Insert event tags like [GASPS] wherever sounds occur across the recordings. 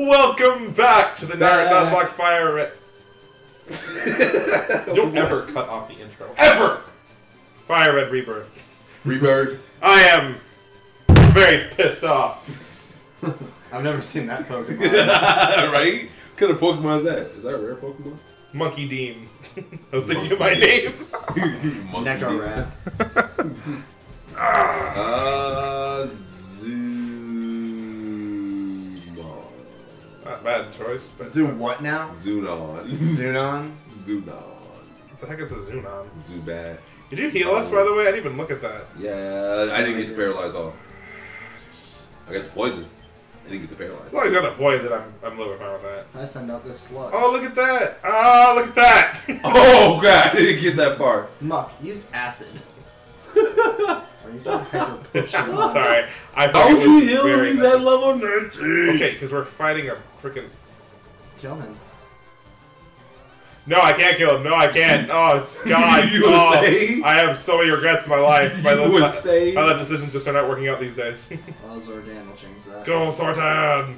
Welcome back to the Back. Nuzlocke Fire Red. [LAUGHS] Don't ever cut off the intro. Ever! Fire Red Rebirth. Rebirth. I am very pissed off. [LAUGHS] I've never seen that Pokemon. [LAUGHS] right? What kind of Pokemon is that? Is that a rare Pokemon? Monkey Deem. I was thinking of my name. Monkey Necro Dean. Rat. Uh, Not bad choice, but Zoo what now? Zunon. Zunon? Zunon. what the heck is a Zunon? Zubat. Did you heal us, by the way? I didn't even look at that. Yeah, I didn't get the paralyzed off. I got the poison. I didn't get the As paralyzed. long as you got the poison, I'm, I'm living fine with that. I send out this slug. Oh, look at that! Oh, look at that! [LAUGHS] Oh god, I didn't get that part. Muck, use acid. [LAUGHS] Are you so hyper pushing? Sorry. I thought How it would you was heal very him? He's at level 19. Okay, because we're fighting a freaking. Kill him. No, I can't kill him. No, I can't. [LAUGHS] Oh God! You would oh, say? I have so many regrets in my life. My [LAUGHS] You life- would say? My life decisions just are not working out these days. [LAUGHS] Well, Zordan will change that. Go, Sortan!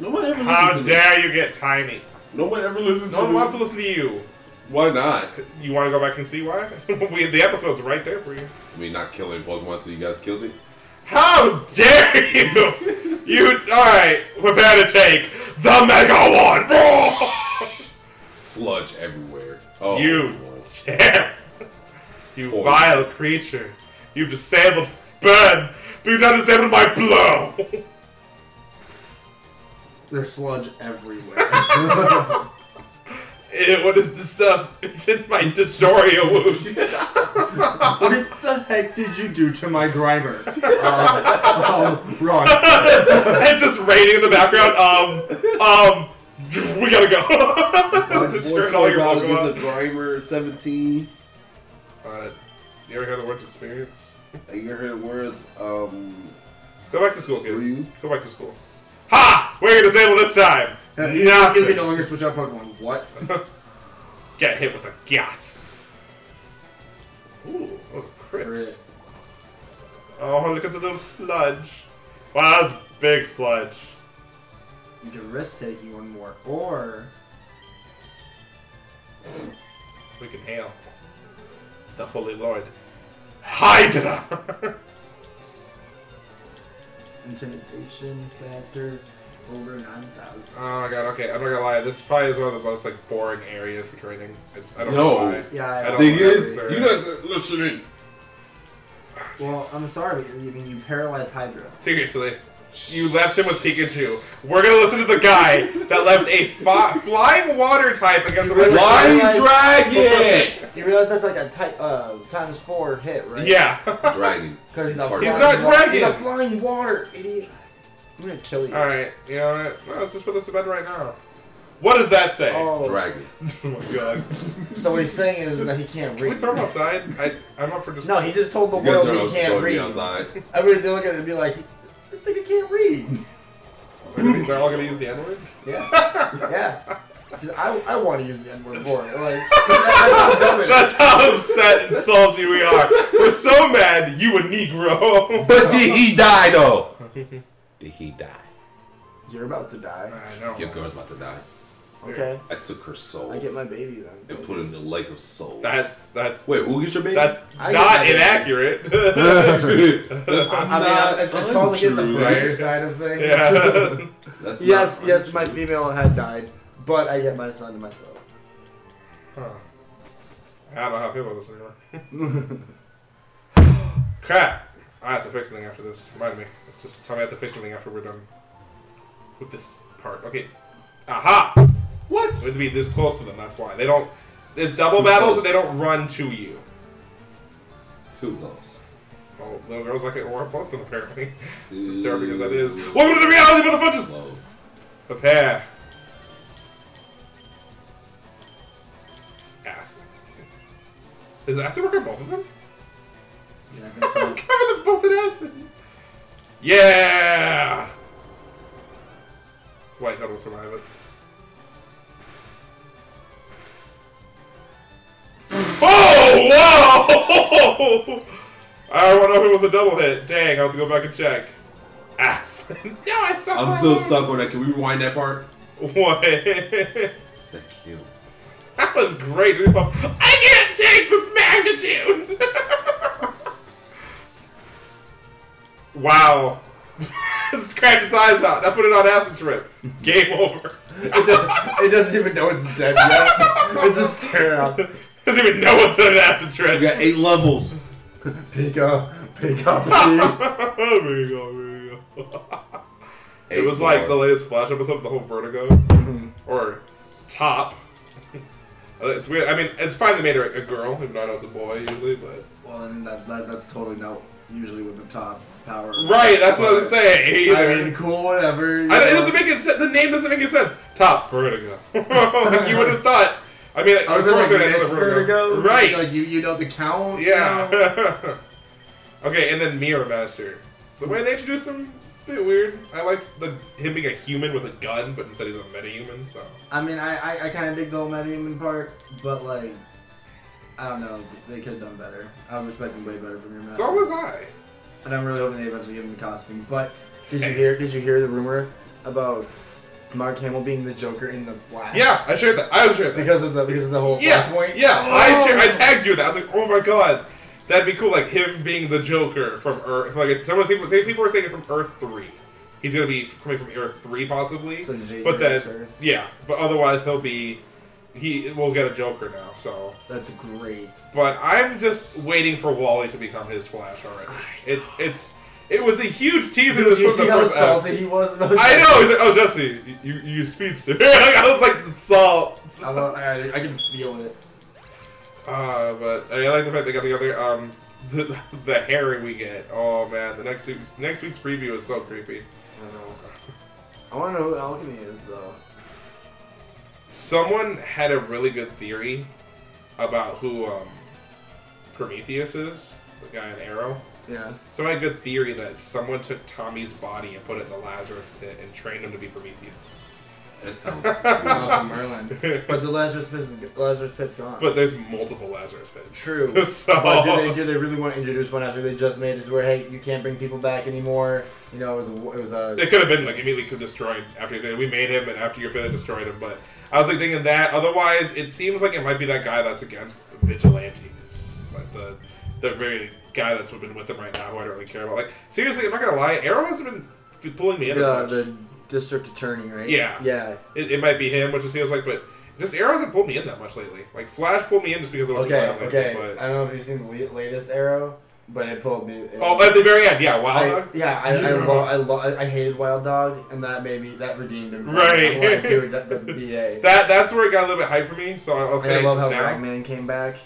No one ever How listens to me. dare you get tiny? No one ever listens No to one me. wants to listen to you. Why not? You want to go back and see why? [LAUGHS] we the episode's right there for you. I mean, not killing Pokemon so you guys killed it? How dare you! [LAUGHS] you all right? Prepare to take the Mega One. [LAUGHS] Sludge everywhere. Oh, you dare! You Poison. vile creature! You've disabled burn, but you've not disabled my blow. There's sludge everywhere. Eh, what is this stuff? [LAUGHS] It's in my tutorial wounds. [LAUGHS] what the heck did you do to my Grimer? [LAUGHS] Um, oh, run. it's just raining in the background. Um, um, we gotta go. just screwing all your is a Pokemon. Grimer 17. Uh, you ever heard the words experience? You ever heard the words, um, Go back to school, Screw kid. you. Go back to school. Ha! We're gonna disabled this time. Uh, you're not gonna be no longer switch out Pokemon. What? [LAUGHS] Get hit with a gas. Ooh, that was a crit. Crit. Oh, look at the little sludge. Wow, that's big sludge. You can risk taking one more, or We can hail the Holy Lord. Hydra! [LAUGHS] intimidation factor over nine thousand. oh my god, okay, I'm not gonna lie. This probably is one of the most like boring areas for training. I, I don't No. know why. Yeah, I I don't Thing know is, why. you guys are listening. Well, I'm sorry, but you I mean you paralyzed Hydra. Seriously. You left him with Pikachu. We're gonna listen to the guy that left a fi- flying water type against a You really- legendary- Flying Dragon! You realize that's like a type uh, times four hit, right? Yeah. Dragon. [LAUGHS] Because he's a He's flying not wa- dragon. He's a flying water idiot. I'm gonna kill you. Alright, you know what? No, let's just put this to bed right now. What does that say? Oh. Dragon. [LAUGHS] Oh my god. So what he's saying is that he can't Can we read. throw him outside? I, I'm up for just. No, he just told the You guys world are he can't read. outside. Everybody's gonna look at it and be like, this nigga can't read. They're all gonna use the N word? Yeah. yeah. 'Cause I, I want to use the N word more. Like, that, that's [LAUGHS] how dumb it is. That's how upset and salty we are. We're so mad you a Negro. But did he die though? [LAUGHS] Did he die? You're about to die. I know. Your girl's about to die. Okay. I took her soul I get my baby then. and put it in the lake of souls. That's that's Wait, who gets your baby? that's I not that. inaccurate. [LAUGHS] That's I, I mean, not I, it's, it's called to get the brighter side of things. yeah. [LAUGHS] That's yes, not yes, my female had died, but I get my son to myself. Huh. I don't know how I feel about this anymore. [LAUGHS] Crap! I have to fix something after this. Remind me. Just tell me I have to fix something after we're done with this part. Okay. Aha! What? We have to be this close to them. That's why they don't. It's double battles, close. and they don't run to you. Too close. Oh, well, little girls like it both of them apparently. [LAUGHS] It's disturbing as that is. Welcome to the reality, motherfuckers! Slow. Prepare. Acid. Does acid work on both of them? Yeah, I think so. [LAUGHS] Cover them both in acid. Yeah. White Hut will survive it. Oh! Whoa! I don't know if it was a double hit. Dang, I'll have to go back and check. ass. [LAUGHS] no, I suck. I'm still leg. stuck on that. Can we rewind that part? What? Thank you. that was great. I can't take this magnitude. [LAUGHS] wow. [LAUGHS] Scratch its eyes out. I put it on acid trip. Game over. It, does, it doesn't even know it's dead yet. It's just staring out. [LAUGHS] Doesn't even know what's on an acid trip. We got eight levels. Pika, Pika, Pika. there you go. There you go. [LAUGHS] It Eight was like the latest Flash episode, of the whole Vertigo mm-hmm. or Top. Uh, it's weird. I mean, it's fine they made her a girl, even though I know it's a boy usually, but Well, and that, that, that's totally not usually with the top power. right. That's what I was saying. I mean, cool, whatever. I it doesn't make it. se- The name doesn't make any sense. Top Vertigo. [LAUGHS] like you would have thought. I mean, of would have been course like it is Miss Vertigo, right? Like you, you know the count. yeah. [LAUGHS] okay, and then Mirror Master. The way they introduced him, a bit weird. I liked the him being a human with a gun, but instead he's a metahuman. So I mean, I, I, I kind of dig the whole metahuman part, but like, I don't know, they could have done better. I was expecting way better from Mirror Master. so was I. and I'm really hoping they eventually give him the costume. But did you hear? Did you hear the rumor about Mark Hamill being the Joker in the Flash? Yeah, I shared that. I shared that. Because of the because of the whole yeah, Flashpoint. yeah. I Oh! shared, I tagged you that. I was like, oh my god, that'd be cool. Like him being the Joker from Earth. Like someone people say people are saying it from Earth three. He's gonna be coming from Earth three possibly. So but then Earth. yeah, but otherwise he'll be he will get a Joker now. So, That's great. but I'm just waiting for Wally to become his Flash already. [SIGHS] It's it's it was a huge teaser. Dude, you see how act. salty he was I know. He's like, oh Jesse, you you, you speedster. like, [LAUGHS] I was like salt. I, I, I can feel it. Uh, but I like the fact they got together. Um, the the hair we get. Oh man, the next week's next week's preview is so creepy. I know. I want to know who Alchemy is though. Someone had a really good theory about who um, Prometheus is, the guy in Arrow. Yeah. Someone had a good theory that someone took Tommy's body and put it in the Lazarus pit and trained him to be Prometheus. That sounds. Malcolm Merlyn. [LAUGHS] But the Lazarus Pit is, Lazarus Pit's gone. But there's multiple Lazarus pits. True. [LAUGHS] so But do they do they really want to introduce one after they just made it where hey you can't bring people back anymore? You know it was a, it was a It could have been like immediately could destroyed after we made him and after you're finished destroyed him. But I was like thinking that. Otherwise, it seems like it might be that guy that's against vigilantes, like the the very guy that's been with him right now who I don't really care about. Like seriously, I'm not gonna lie, Arrow hasn't been f- pulling me in. the, the district attorney right? Yeah. Yeah. It, it might be him, which it feels like, but just Arrow hasn't pulled me in that much lately. Like Flash pulled me in just because it was Okay. Lately, Okay. But, I don't know if you've seen the latest Arrow, but it pulled me. It, oh, at the very end, yeah, Wild I, Dog. yeah, I, I, Yeah. lo- I, lo- I hated Wild Dog, and that made me that redeemed him. Right. I'm like, dude, that, that's [LAUGHS] ba. That that's where it got a little bit hype for me. So I'll And say I love how now. Ragman came back.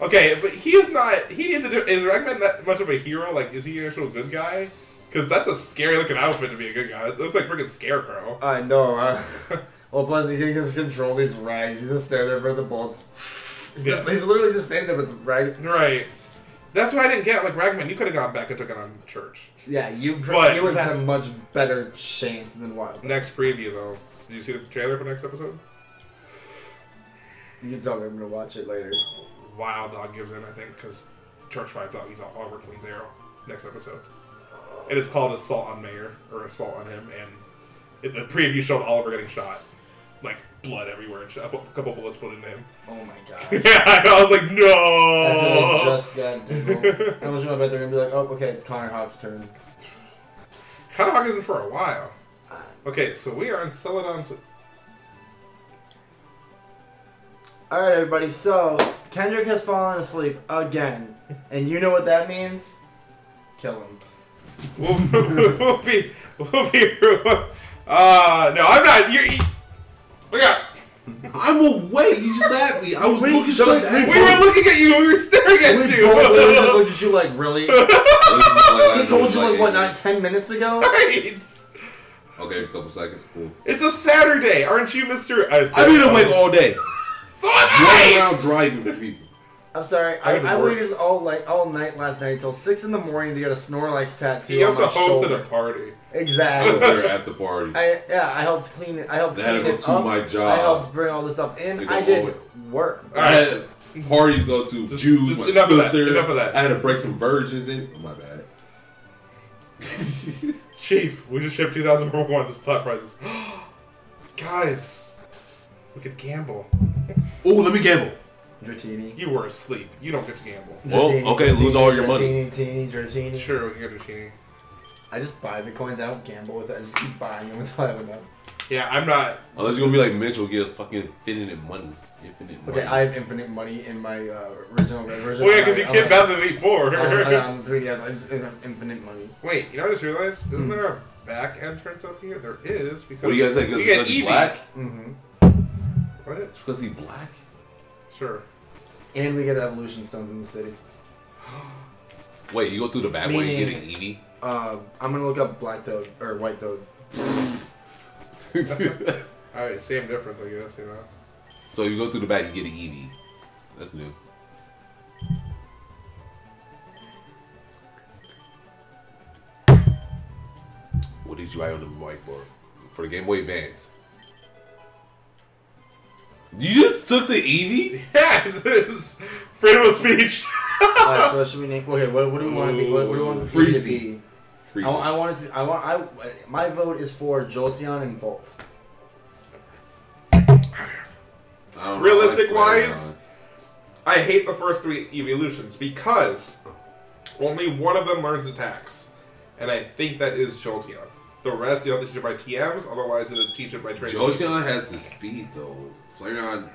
Okay, but he is not. He needs to do. Is Ragman that much of a hero? Like, is he an actual good guy? Because that's a scary looking outfit to be a good guy. It looks like freaking Scarecrow. I know. Uh, [LAUGHS] well, plus he can just control these rags. He's just standing there for the bullets. He's, just, he's literally just standing there with the rag. Right. That's what I didn't get. Like Ragman, you could have gone back and took it on Church. Yeah, you But- you would have had a much better chance than Wild. Next preview though. Did you see the trailer for next episode? You can tell me I'm gonna watch it later. Wild Dog gives in, I think, because Church finds out he's Oliver Queen's arrow next episode. And it's called Assault on Mayor, or Assault on him, and it, the preview showed Oliver getting shot. Like, blood everywhere, and shot, a couple bullets put into him. Oh my god. [LAUGHS] yeah, I was like, After they no! just got Diggle, [LAUGHS] I was gonna bet they're gonna be like, oh, okay, it's Connor Hawke's turn. Connor of isn't for a while. Okay, so we are on Celadon's. All right, everybody. So Kendrick has fallen asleep again, and you know what that means? Kill him. We'll, [LAUGHS] we'll be. We'll be. Uh, no, I'm not. You're. You, look out. I'm awake. You just had me. I was We looking just- straight at We were looking at you. We were staring at We you. both literally just looked at you like, really? [LAUGHS] This He told you like what, eight nine, ten minutes ago? Right. Okay, a couple seconds. Cool. It's a Saturday, aren't you, Mister? I've been awake all day. Running around driving with people. I'm sorry. I I, I waited all like all night last night until six in the morning to get a Snorlax tattoo He on also my hosted shoulder. a party. I was Exactly. there at the party. I yeah. I helped clean it. I helped They had to go it to up. my I helped bring all this stuff in. They I go did over work. I had parties to go to. Just- Jews, just my enough of that, sister. enough of that. I had to break some virgins in. Oh, my bad. [LAUGHS] Chief, we just shipped 2,000 for one. This is top prices. [GASPS] Guys, we could gamble. Oh, let me gamble. Dratini. You were asleep. You don't get to gamble. Well, Dratini, okay, lose all your money. Dratini, Dratini, Dratini. Sure, we can get Dratini. I just buy the coins. I don't gamble with it. I just keep buying them [LAUGHS] until I have enough. Yeah, I'm not. Unless you're gonna be like Mitchell, get fucking infinite money. Infinite money. Okay, I have infinite money in my uh, original version. Well, yeah, because you I'm can't like- bat the Elite Four. I'm on the 3DS, I just I have infinite money. Wait, you know what I just realized? Hmm. Isn't there a back entrance up here? There is because what do you guys think? you It's get because he's Eevee. black? Mm-hmm. What? It's because he's black? Sure. And we get evolution stones in the city. Wait, you go through the back way and get an Meaning- Eevee? Uh, I'm gonna look up black toad or white toad. [LAUGHS] Alright, same difference, I guess, you know. so you go through the back, you get an Eevee. That's new. What did you write on the whiteboard? For For the Game Boy Advance. You just took the Eevee? [LAUGHS] Yeah, it's, it's freedom of speech. Alright, so what should we name? Okay, what, what do we want to be? What, what do we want this game to Freezy. be? Freeze I, it. I want it to. I want. I. My vote is for Jolteon and Volt. I don't know, Realistic like wise, I hate the first three evolutions because only one of them learns attacks. And I think that is Jolteon. The rest, you have to teach it by TMs, otherwise you have to teach it by training. Jolteon has the speed though. Flareon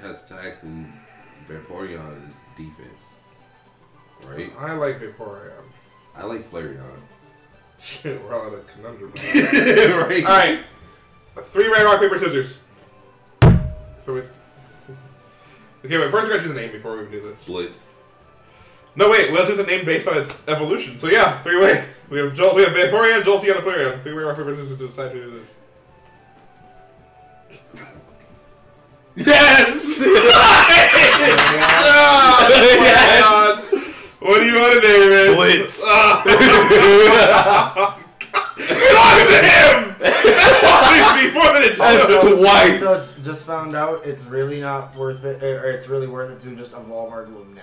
has attacks and Vaporeon is defense. Right? I like Vaporeon. I like Flareon. Shit, we're all at a conundrum. [LAUGHS] right? Alright. Three red rock, paper, scissors. So we... Okay, wait, first we gotta choose a name before we do this. Blitz. No, wait, let's choose a name based on its evolution. So yeah, three way. We have Jol- we have Vaporeon, Jolteon, and Flareon. Three way rock, paper, scissors to decide who it is. Yes! [LAUGHS] yes! [LAUGHS] What do you want to name it? Blitz. Ah. Talk to him! That me more than it Also- Twice. Also, just found out it's really not worth it, or it's really worth it to just evolve our gloom now.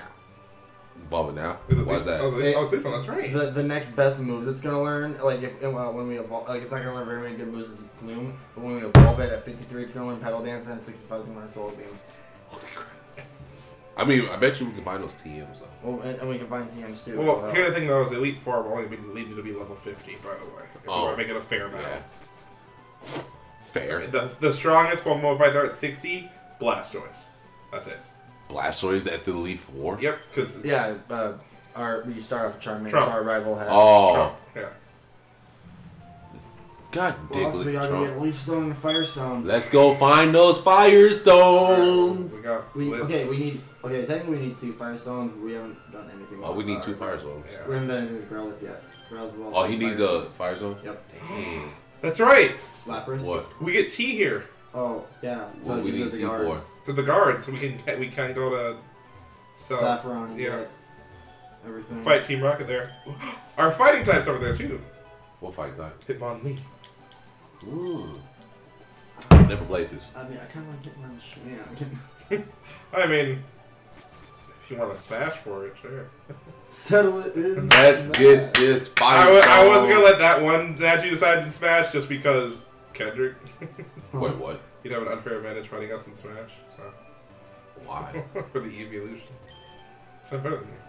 Evolve it now. Why Is that? Oh, It- oh, sleep on, that's right. The the next best moves it's gonna learn, like if well, when we evolve, like it's not gonna learn very many good moves as Gloom, but when we evolve it at 53, it's gonna learn Petal Dance, and at 65, it's gonna learn Solar Beam. I mean, I bet you we can find those TMs though. Well, and, and we can find TMs too. Well, Uh, here's the thing though, is Elite Four will only be lead to be level 50, by the way. If Oh. we want to make it a fair battle. Yeah. Fair. The, the strongest one will fight there at 60, Blastoise. That's it. Blastoise at the Elite Four? Yep, because yeah, uh, our you start off with Charmander, Trump. our rival has. Oh. yeah. God Well, also, we gotta Trump. get Leaf Stone and Firestone. Let's go find those Firestones! We got We, okay, we need. Okay, technically we need two Firestones, but we haven't done anything. Oh, we with, need two Firestones. Yeah. We haven't done anything with Growlithe yet. Growlithe Oh, he needs Firestone. a Firestone? Yep. Damn. That's right. Lapras. What? We get T here Oh, yeah. So What we need get the T for? guards. to the guards, we can we can go to so Saffron yeah. get everything. fight Team Rocket there. [GASPS] Our fighting types over there too. What fight time? Hitmonlee. Ooh. Never played this. I mean, I kind of like getting around Shan. [LAUGHS] I mean, if you want to smash for it, sure. Settle it in. Let's the get back. this I, w- I Firestone. wasn't gonna let that one that you decided to smash just because Kendrick. [LAUGHS] Wait, what? You'd have an unfair advantage fighting us in Smash Why? [LAUGHS] for the evolution. Sound better than me. You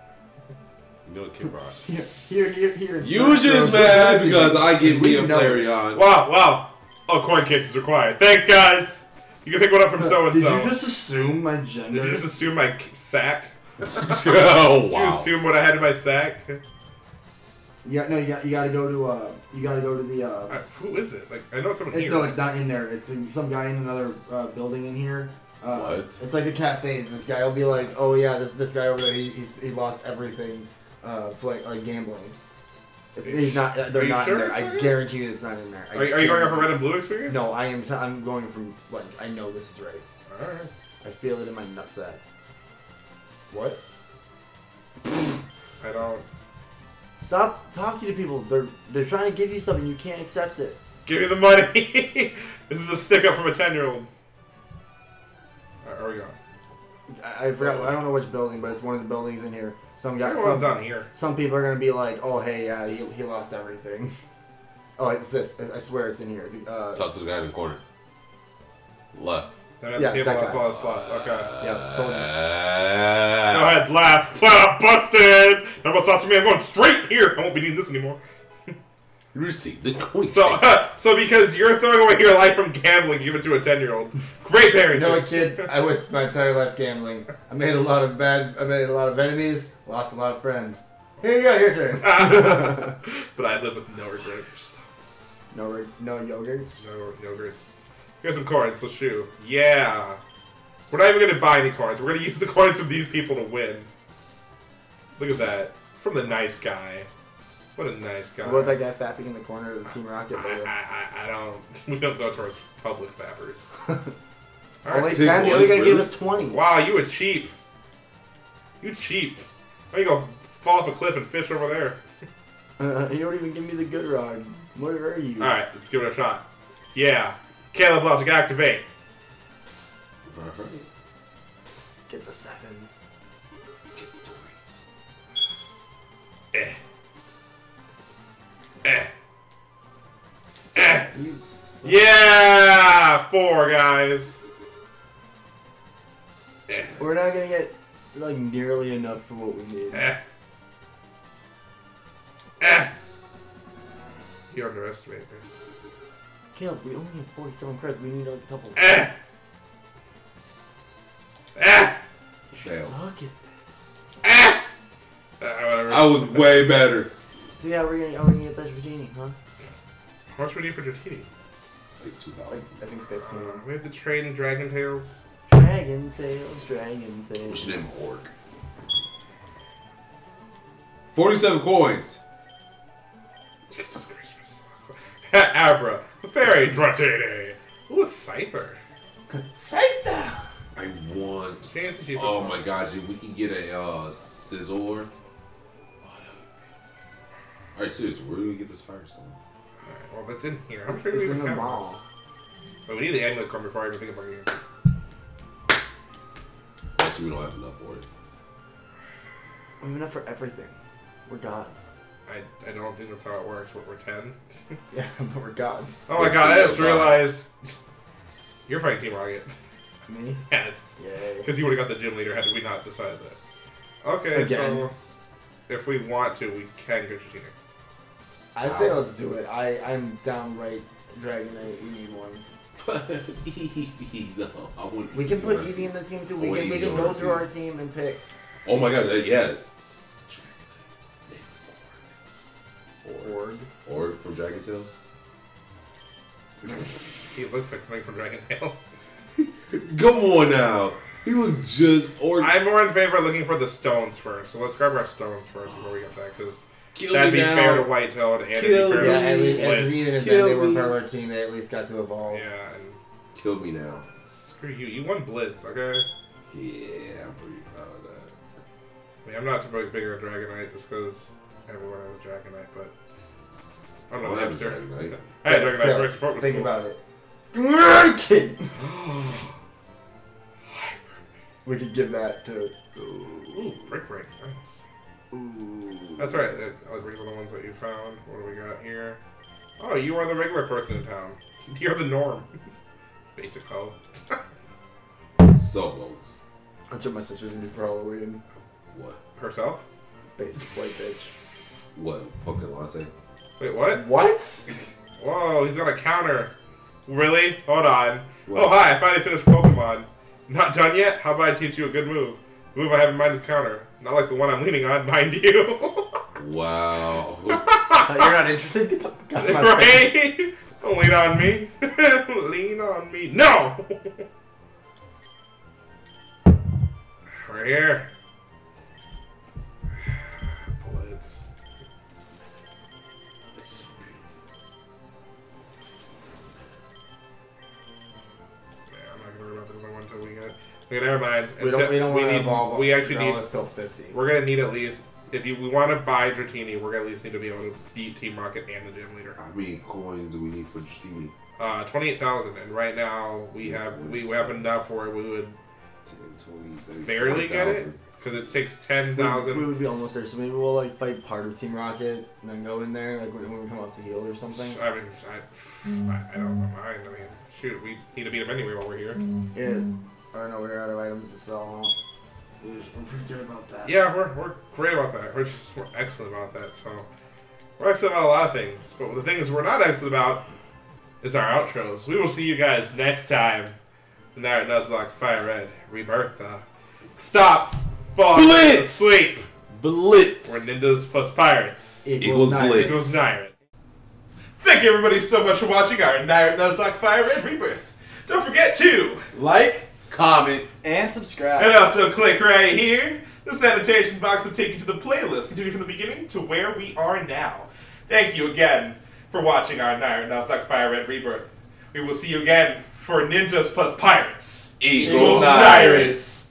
know what, Kid Rock? [LAUGHS] Here, here, here, here. in Usually Smash is mad because I get me a know. Flareon. Wow, wow. Oh, coin case is required. Thanks, guys. You can pick one up from so and so. Did you just assume my gender? Did you just assume my sack? [LAUGHS] [LAUGHS] oh, wow. Did you assume what I had in my sack? Yeah, no, you got you got to go to uh, you got to go to the uh. Uh, who is it? Like I know it's someone It, here. no, it's not in there. It's in, some guy in another uh, building in here. Uh, What? It's like a cafe. and This guy will be like, "Oh yeah, this this guy over there, he he's, he lost everything, uh, play, like gambling." It's, he's not. They're not sure in there. I guarantee you, it's not in there. I Are, you- are you going off a guarantee- red and blue experience? No, I am. T- I'm going from like I know this is right. Alright. I feel it in my nutsack. What? I don't. Stop talking to people. They're they're trying to give you something. You can't accept it. Give me the money. [LAUGHS] this is a stick up from a ten year old. Where are we going? I, I forgot. I don't know which building, but it's one of the buildings in here. Some guy. Everyone's Some, down here. some people are gonna be like, "Oh hey, yeah, he, he lost everything." [LAUGHS] Oh, it's this. I swear it's in here. Uh, Talk to the guy in the corner. Left. Then at Yeah, the table, that I guy. saw his slots. Okay. yeah. So Uh, Go ahead, laugh. Flat out busted. No more slots for me. I'm going straight here. I won't be needing this anymore. Receive the coin. So, [LAUGHS] so because you're throwing away your life from gambling, give it to a ten year old. Great you parenting. know what, kid? I wasted my entire life gambling. I made a lot of bad. I made a lot of enemies. Lost a lot of friends. Here you go. Your turn. [LAUGHS] but I live with no regrets. no, re- no yogurts. No, no regrets. Here's some coins. Let's shoot. Yeah. We're not even gonna buy any coins. We're gonna use the coins from these people to win. Look at that. From the nice guy. What a nice guy. What about that guy fapping in the corner of the Team Rocket I, logo? I, I, I don't. [LAUGHS] We don't go towards public fappers. [LAUGHS] All Only right. Two ten. The boys, other guy gave us twenty. Wow, you were cheap. You cheap. Why you go fall off a cliff and fish over there? Uh, [LAUGHS] you don't even give me the good rod. Where are you? All right, let's give it a shot. Yeah, Caleb Logic activate. Alright. Get the sevens. Eh. Eh. Yeah, four guys. Eh. We're not gonna get like nearly enough for what we need. Eh. Eh. You underestimate me. Caleb, we only have 47 cards. We need like a couple. Eh. Eh. You suck at this. Eh. Uh. I was way better. So yeah, we're gonna, are we gonna get that Dratini, huh? How much do we need for Dratini? Like two Like. I think 15. Uh, we have to trade in Dragon Tales. Dragon Tales, Dragon Tales. What's should name him Orc. Forty-seven coins. Jesus Christmas. [LAUGHS] Abra. Fairy Dratini. Ooh, a Cypher. Scyther! I want. Change the cheapest Oh one. my gosh! If we can get a uh, Sizzler. All right, seriously, where do we get this Firestone? Alright, well, that's in here. I'm It's, sure we it's even in the have mall. this. But we need the amulet card before I even think about it. Actually, we don't have enough for it. We have enough for everything. We're gods. I, I don't think that's how it works. What, we're 10? [LAUGHS] Yeah, but we're gods. Oh my It's god, a I just little realized. [LAUGHS] You're fighting Team Rocket. Me? Yes. Yay. Because you would have got the gym leader had we not decided that. Okay, Again. so if we want to, we can go Dratini. I say let's do it. I, I'm downright Dragonite. We need one. But Eevee, no, I want. We can put on our Eevee team. in the team too. We want can, we can go our through our team and pick. Oh my god! uh, yes. Org. Orc from Dragon Tales. He looks like something from Dragon Tales. [LAUGHS] Come on now. He looked just Orc. I'm more in favor of looking for the stones first. So let's grab our stones first before we get that, because Kill that'd me be now. fair to Whitetail and it'd be Kill fair me. to Yeah, at least, Blitz. and even if Kill they were me. part of our team, they at least got to evolve. Yeah, and Kill me now. screw you. You won Blitz, okay? Yeah, I'm pretty proud of that. I mean, I'm not too big big on Dragonite just because everyone has a Dragonite, but I don't know. Well, I have a. Dragonite. [LAUGHS] I had Dragonite Phil, first. before it was Think cool. about it. Kid. [GASPS] we could give that to. Ooh, break break. Nice. Ooh. That's right. that- uh, These are the ones that you found. What do we got here? Oh, you are the regular person in town. [LAUGHS] You're the norm. [LAUGHS] Basic hoe. [LAUGHS] So close. That's what my sister's gonna do for Halloween. What? Herself? Basic white bitch. What? Poke latte? Wait, what? What? Whoa, he's got a counter. Really? Hold on. What? Oh, hi, I finally finished Pokemon. Not done yet? How about I teach you a good move? The move I have in mind is counter. Not like the one I'm leaning on, [LAUGHS] mind you. Wow. [LAUGHS] You're not interested? Get the fuck out of my face. [LAUGHS] Don't lean on me. lean on me. No! right here. Okay, never mind. We don't. We don't want to need- evolve. We actually need. It's still fifty. We're gonna need at least. If you we want to buy Dratini, we're gonna at least need to be able to beat Team Rocket and the gym leader. How many coins do we need for Dratini? Uh, twenty-eight thousand, and right now we Yeah, have we have that? enough where we would 10, 20, 30, barely get it because it takes ten thousand. We, we would be almost there, so maybe we'll like fight part of Team Rocket and then go in there, like when, when we come out to heal or something. I mean, I, I, I don't mind. I mean, shoot, we need to beat them anyway while we're here. Yeah. Or no, we're out of items to sell. Huh? I'm pretty good about that. Yeah, we're, we're great about that. We're, just, we're excellent about that. So we're excellent about a lot of things. But the things we're not excellent about is our outros. We will see you guys next time. Now it does like Fire Red Rebirth. Uh, stop. Falling Blitz! Sleep. Blitz. We're ninjas plus pirates. Equals nine. blitz. Equals Nirate. Thank you everybody so much for watching our Nirate Nuzlocke Fire Red Rebirth. Don't forget to Like Comment. and subscribe. And also click right here. The sanitation box will take you to the playlist, continue from the beginning to where we are now. Thank you again for watching our Nine Nuzlocke Fire Red Rebirth. We will see you again for Ninjas plus Pirates. Equals Nyrus.